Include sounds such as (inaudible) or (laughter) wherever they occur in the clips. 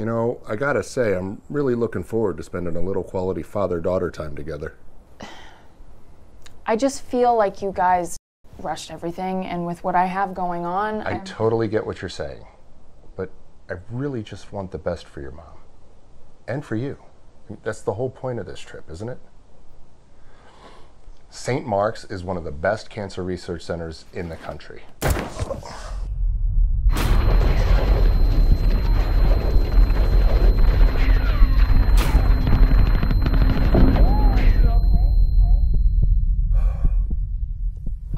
You know, I gotta say, I'm really looking forward to spending a little quality father daughter time together. I just feel like you guys rushed everything, and with what I have going on, I I'm- totally get what you're saying, but I really just want the best for your mom. And for you. That's the whole point of this trip, isn't it? St. Mark's is one of the best cancer research centers in the country.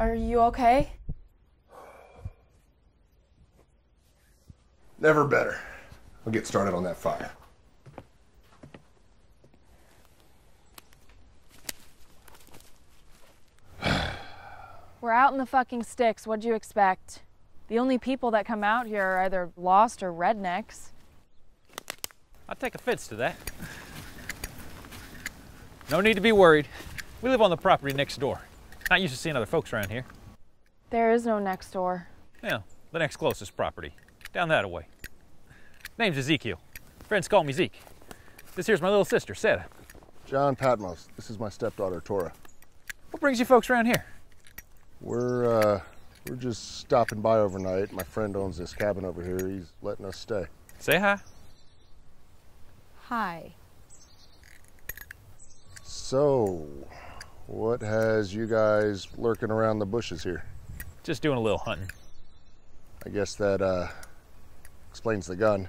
Are you okay? Never better. We'll get started on that fire. (sighs) We're out in the fucking sticks. What'd you expect? The only people that come out here are either lost or rednecks. I take offense to that. No need to be worried. We live on the property next door. Not used to seeing other folks around here. There is no next door. Yeah, the next closest property. Down that way. Name's Ezekiel. Friends call me Zeke. This here's my little sister, Sarah. John Patmos, this is my stepdaughter, Tora. What brings you folks around here? We're, uh, we're just stopping by overnight. My friend owns this cabin over here. He's letting us stay. Say hi. Hi. So, what has you guys lurking around the bushes here? Just doing a little hunting. I guess that, uh, explains the gun.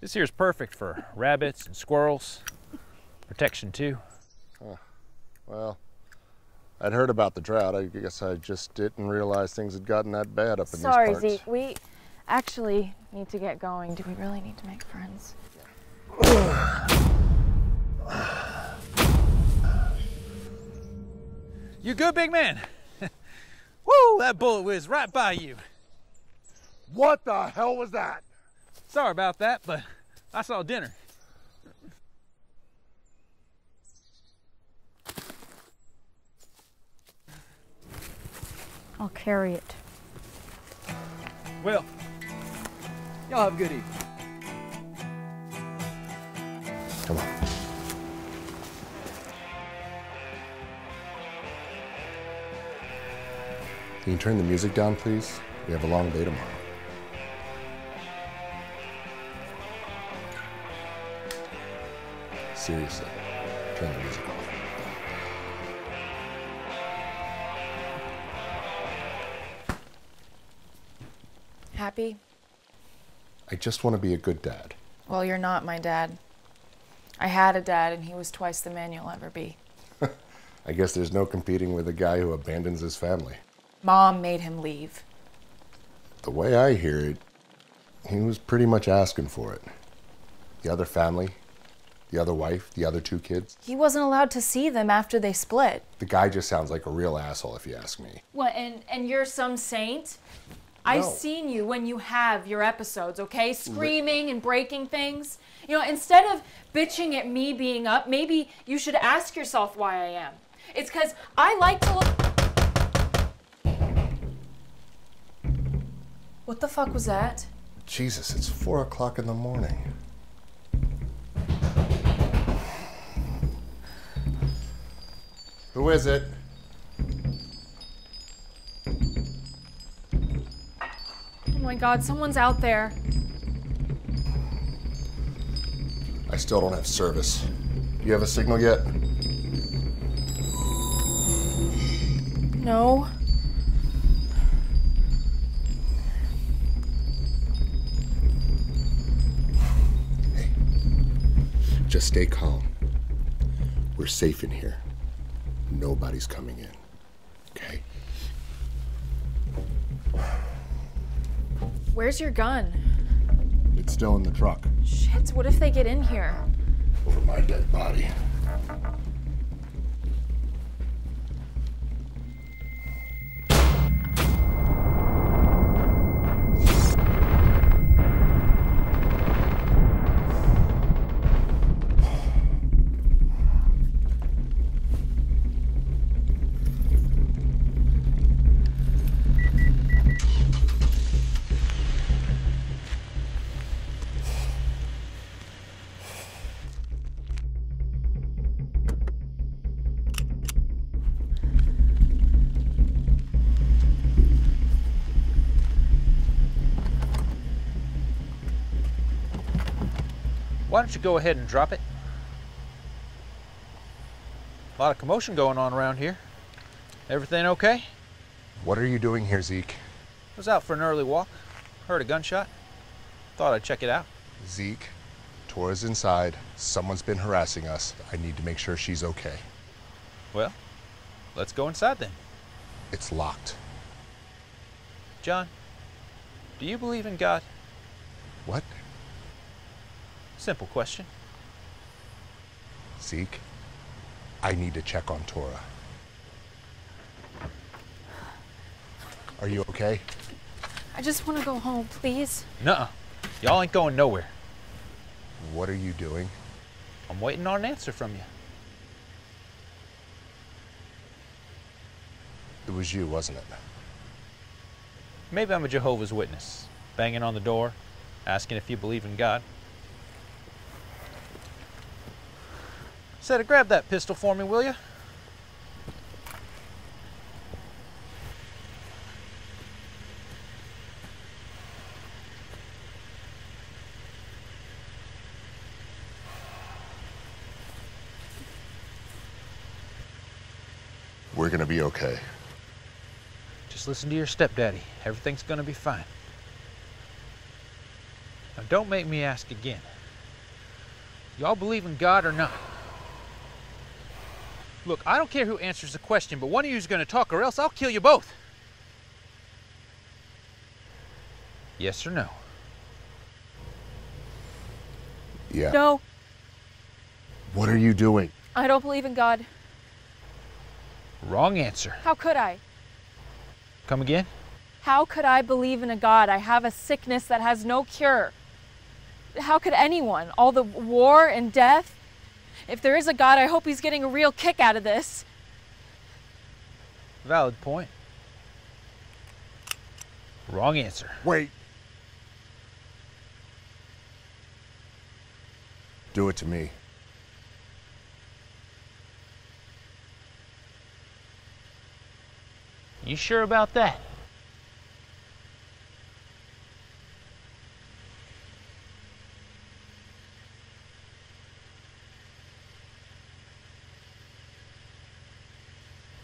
This here's perfect for rabbits and squirrels. Protection too. Well, I'd heard about the drought. I guess I just didn't realize things had gotten that bad up in Sorry, these parts. Sorry, Zeke. We actually need to get going. Do we really need to make friends? (sighs) (sighs) You good, big man? (laughs) Woo, that bullet whizzed right by you. What the hell was that? Sorry about that, but I saw dinner. I'll carry it. Well, y'all have a good evening. Come on. Can you turn the music down, please? We have a long day tomorrow. Seriously, turn the music off. Happy? I just want to be a good dad. Well, you're not my dad. I had a dad, and he was twice the man you'll ever be. (laughs) I guess there's no competing with a guy who abandons his family. Mom made him leave. The way I hear it, he was pretty much asking for it. The other family, the other wife, the other two kids. He wasn't allowed to see them after they split. The guy just sounds like a real asshole, if you ask me. What, and, and you're some saint? I've seen you when you have your episodes, okay? Screaming and breaking things. You know, instead of bitching at me being up, maybe you should ask yourself why I am. It's because I like to look. What the fuck was that? Jesus, it's four o'clock in the morning. Who is it? Oh my god, someone's out there. I still don't have service. You have a signal yet? No. Just stay calm. We're safe in here. Nobody's coming in. Okay? Where's your gun? It's still in the truck. Shit, what if they get in here? Over my dead body. Why don't you go ahead and drop it? A lot of commotion going on around here. Everything okay? What are you doing here, Zeke? Was out for an early walk. Heard a gunshot. Thought I'd check it out. Zeke, Tora's inside. Someone's been harassing us. I need to make sure she's okay. Well, let's go inside then. It's locked. John, do you believe in God? What? Simple question. Zeke, I need to check on Tora. Are you okay? I just want to go home, please. Nuh-uh. Y'all ain't going nowhere. What are you doing? I'm waiting on an answer from you. It was you, wasn't it? Maybe I'm a Jehovah's Witness, banging on the door, asking if you believe in God. Said, grab that pistol for me, will you? We're gonna be okay. Just listen to your stepdaddy. Everything's gonna be fine. Now, don't make me ask again. Y'all believe in God or not? Look, I don't care who answers the question, but one of you is gonna talk, or else I'll kill you both. Yes or no? Yeah. No, What are you doing? I don't believe in God. Wrong answer. How could I? Come again? How could I believe in a God? I have a sickness that has no cure. How could anyone? All the war and death? If there is a God, I hope he's getting a real kick out of this. Valid point. Wrong answer. Wait. Do it to me. You sure about that?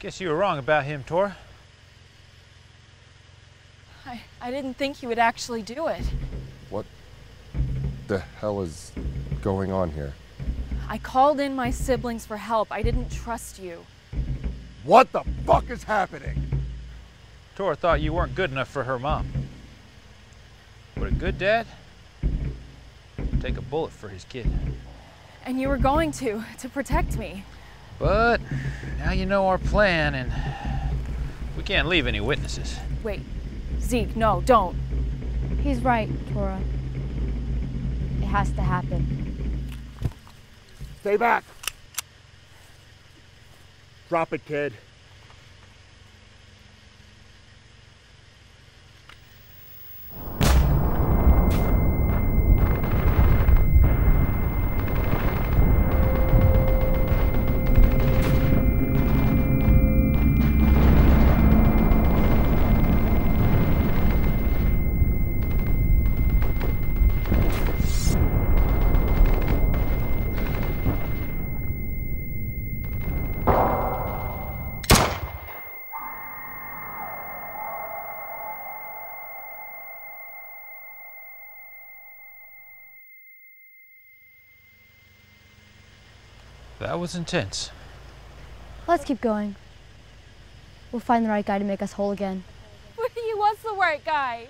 Guess you were wrong about him, Tora. I, I didn't think he would actually do it. What the hell is going on here? I called in my siblings for help. I didn't trust you. What the fuck is happening? Tora thought you weren't good enough for her mom. But a good dad would take a bullet for his kid. And you were going to, to protect me. But now you know our plan, and we can't leave any witnesses. Wait, Zeke, no, don't. He's right, Tora. It has to happen. Stay back. Drop it, kid. That was intense. Let's keep going. We'll find the right guy to make us whole again. (laughs) he was the right guy.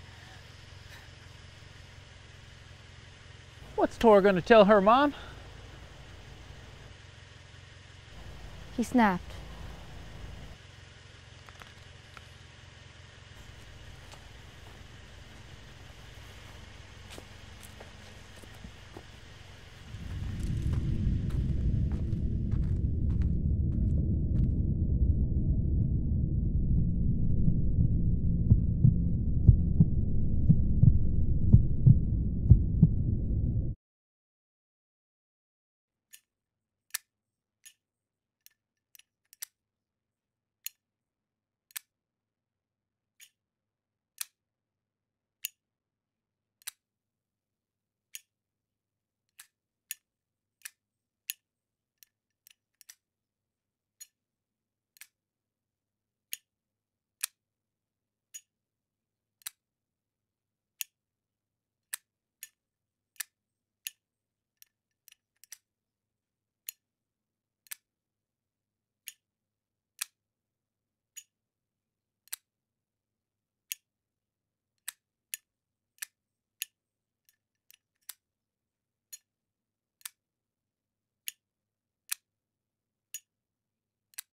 What's Tora gonna tell her mom? He snapped.